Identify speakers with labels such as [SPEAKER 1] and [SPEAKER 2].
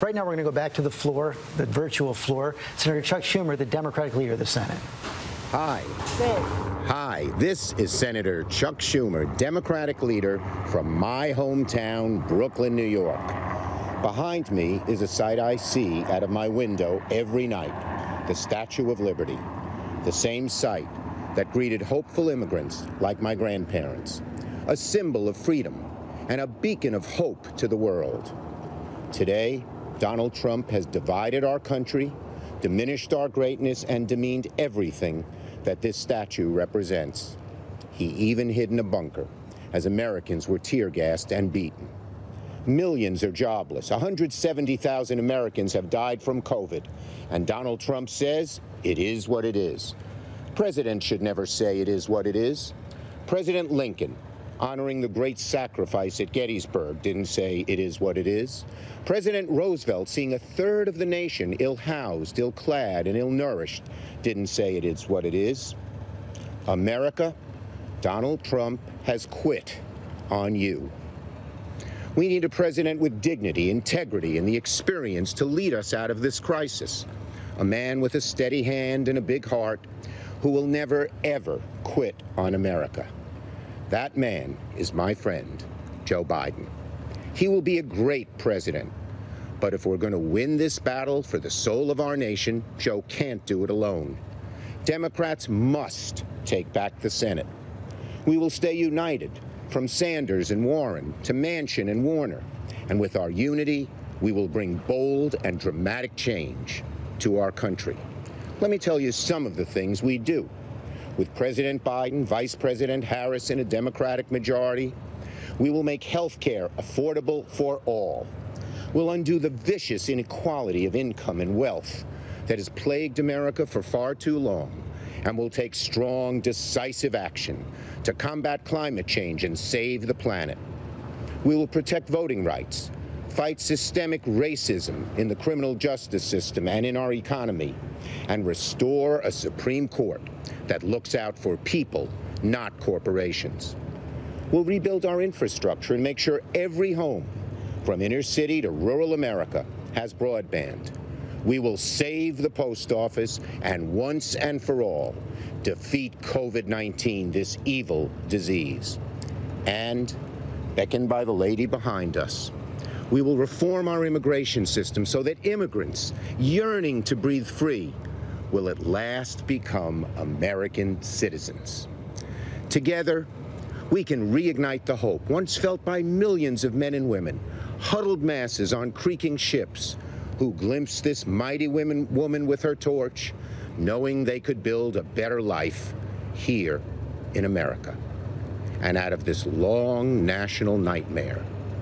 [SPEAKER 1] Right now, we're going to go back to the floor, the virtual floor. Senator Chuck Schumer, the Democratic leader of the Senate.
[SPEAKER 2] Hi. Hi, this is Senator Chuck Schumer, Democratic leader from my hometown, Brooklyn, New York. Behind me is a sight I see out of my window every night the Statue of Liberty, the same sight that greeted hopeful immigrants like my grandparents, a symbol of freedom and a beacon of hope to the world. Today, Donald Trump has divided our country, diminished our greatness, and demeaned everything that this statue represents. He even hid in a bunker as Americans were tear gassed and beaten. Millions are jobless. 170,000 Americans have died from COVID. And Donald Trump says it is what it is. Presidents should never say it is what it is. President Lincoln honoring the great sacrifice at Gettysburg didn't say it is what it is. President Roosevelt, seeing a third of the nation ill housed, ill clad, and ill nourished, didn't say it is what it is. America, Donald Trump has quit on you. We need a president with dignity, integrity, and the experience to lead us out of this crisis. A man with a steady hand and a big heart who will never, ever quit on America. That man is my friend, Joe Biden. He will be a great president. But if we're going to win this battle for the soul of our nation, Joe can't do it alone. Democrats must take back the Senate. We will stay united from Sanders and Warren to Manchin and Warner. And with our unity, we will bring bold and dramatic change to our country. Let me tell you some of the things we do with President Biden, Vice President Harris in a Democratic majority, we will make health care affordable for all. We'll undo the vicious inequality of income and wealth that has plagued America for far too long. And we'll take strong, decisive action to combat climate change and save the planet. We will protect voting rights, fight systemic racism in the criminal justice system and in our economy, and restore a Supreme Court that looks out for people, not corporations. We'll rebuild our infrastructure and make sure every home, from inner city to rural America, has broadband. We will save the post office and once and for all defeat COVID 19, this evil disease. And, beckoned by the lady behind us, we will reform our immigration system so that immigrants yearning to breathe free will at last become American citizens. Together, we can reignite the hope once felt by millions of men and women, huddled masses on creaking ships, who glimpsed this mighty women, woman with her torch, knowing they could build a better life here in America. And out of this long national nightmare,